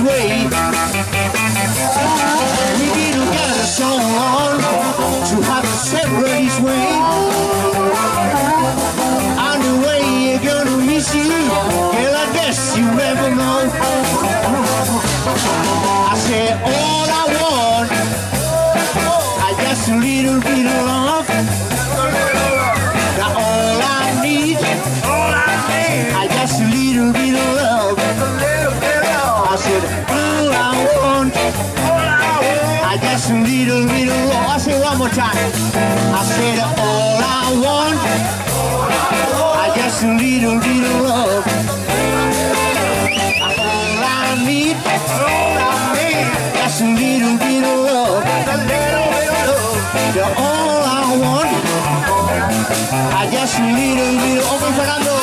Way. We've been together so long to have to separate way. On the way you're gonna miss you, girl. I guess you never know. I said all I love. One more time. I said all I want, I just a little of love. All I need, I just a little of love. The all I want, I just a little of. Okay, Fernando.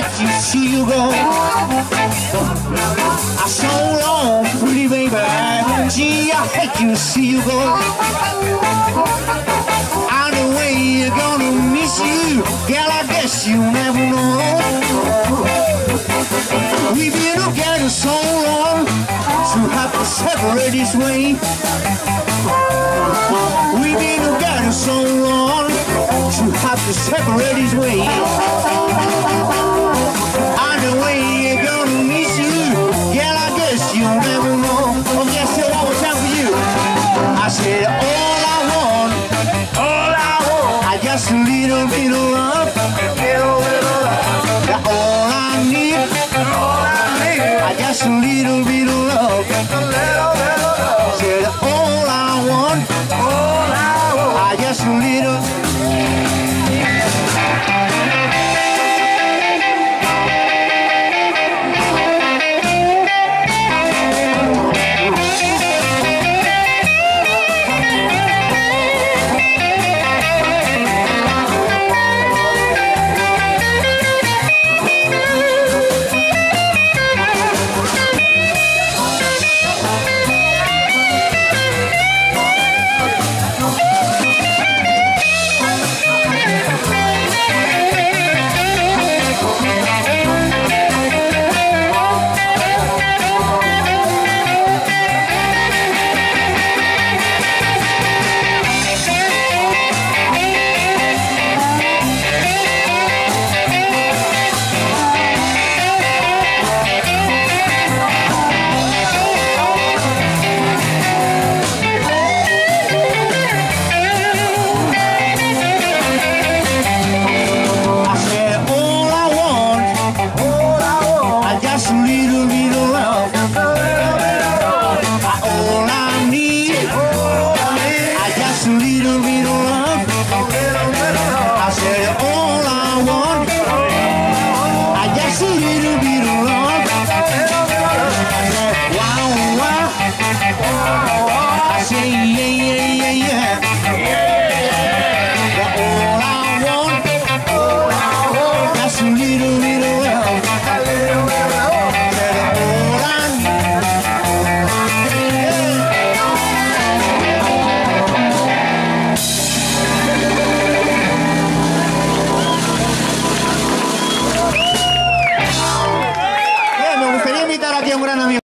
Hate to see you go. I so long, pretty baby. Gee, I hate to see you go. On the way you're gonna miss you, girl. I guess you never know. We've been together so long, to have to separate this way. We've been together so long to have to separate his ways. All I need, all I need, I just a little bit.